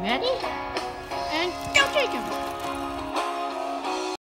Ready?